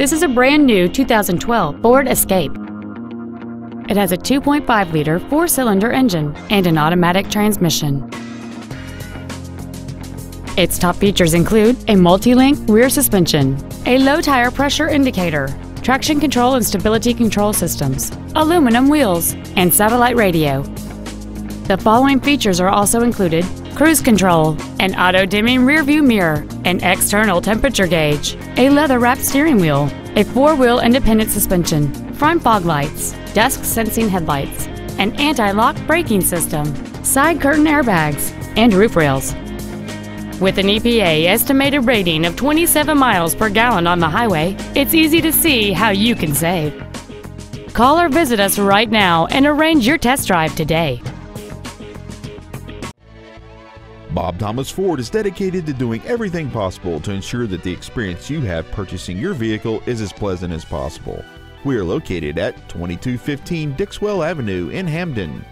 This is a brand new 2012 Ford Escape. It has a 2.5-liter four-cylinder engine and an automatic transmission. Its top features include a multi-link rear suspension, a low tire pressure indicator, traction control and stability control systems, aluminum wheels, and satellite radio. The following features are also included cruise control, an auto-dimming rearview mirror, an external temperature gauge, a leather-wrapped steering wheel, a four-wheel independent suspension, front fog lights, dusk sensing headlights, an anti-lock braking system, side curtain airbags, and roof rails. With an EPA estimated rating of 27 miles per gallon on the highway, it's easy to see how you can save. Call or visit us right now and arrange your test drive today. Bob Thomas Ford is dedicated to doing everything possible to ensure that the experience you have purchasing your vehicle is as pleasant as possible. We are located at 2215 Dixwell Avenue in Hamden.